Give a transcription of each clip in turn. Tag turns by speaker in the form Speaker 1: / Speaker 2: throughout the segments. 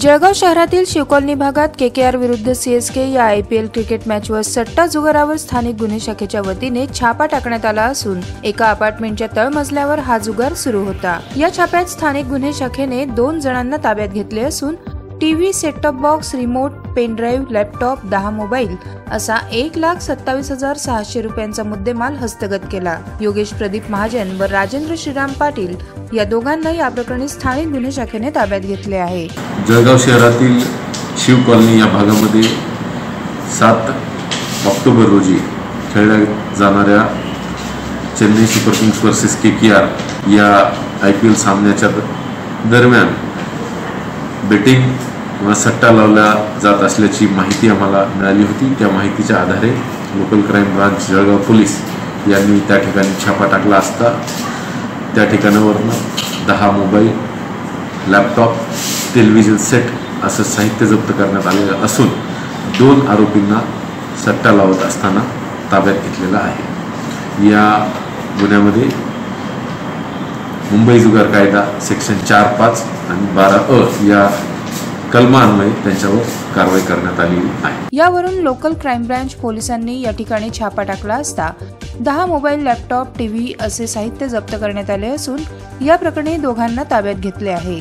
Speaker 1: जळगाव शहरातील शिवकॉलनी भागात केकेआर विरुद्ध सीएसके या आयपीएल क्रिकेट मॅचवर सट्टा जुगारावर स्थानिक गुन्हे शाखेच्या वतीने छापा टाकण्यात आला असून एका अपार्टमेंटच्या तळमजल्यावर हा जुगार सुरू होता. या छाप्यात स्थानिक गुन्हे शाखेने दोन जणांना ताब्यात घेतले असून TV set top box remote pen drive laptop दहा मोबाईल असा एक लाख सत्तावीस हजार सहाशे रुपयांचा मुद्देमाल हस्तगत केला. योगेश प्रदीप महाजन व राजेंद्र श्रीराम पाटील या दोघांना या प्रकरणी स्थानिक गुन्हे शाखेने ताब्यात घेतले आहे.
Speaker 2: जळगाव शहरातील शिव कॉलनी या भागामध्ये सात ऑक्टोबर रोजी खेळल्या जाणाऱ्या Chennai super kings versus K K R या आय पी एल सामन्याच्या दरम्यान बेटिंग किंवा सट्टा लावला जात असल्याची माहिती आम्हाला मिळाली होती. त्या माहितीच्या आधारे local crime branch Jalgaon police यांनी त्या ठिकाणी छापा टाकला असता. त्या ठिकाणावरनं दहा मोबाईल लॅपटॉप टेलिव्हिजन सेट असं साहित्य जप्त करण्यात आलेलं असून दोन आरोपींना सट्टा लावत असताना ताब्यात घेतलेला आहे. या गुन्ह्यामध्ये मुंबई जुगार कायदा सेक्शन चार पाच आणि बारा अ या कलमान्वये त्यांच्यावर कारवाई करण्यात आलेली आहे.
Speaker 1: यावरून लोकल क्राईम ब्रांच पोलिसांनी या ठिकाणी छापा टाकला असता दहा मोबाईल लॅपटॉप टीव्ही असे साहित्य जप्त करण्यात आले असून या प्रकरणी दोघांना ताब्यात घेतले आहे.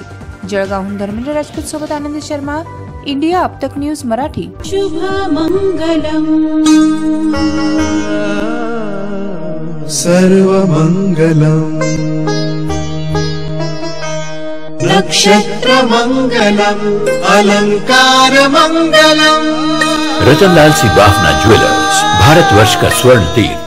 Speaker 1: जळगावहून धर्मेंद्र राजपूत सोबत आनंद शर्मा इंडिया अपतक न्यूज मराठी.
Speaker 3: सर्वमङ्गलम् नक्षत्रमङ्गलम् अलङ्कारमङ्गलम्
Speaker 4: रतनलाल सिंह बाफना ज्वेलर्स भारतवर्ष का स्वर्ण तीर्थ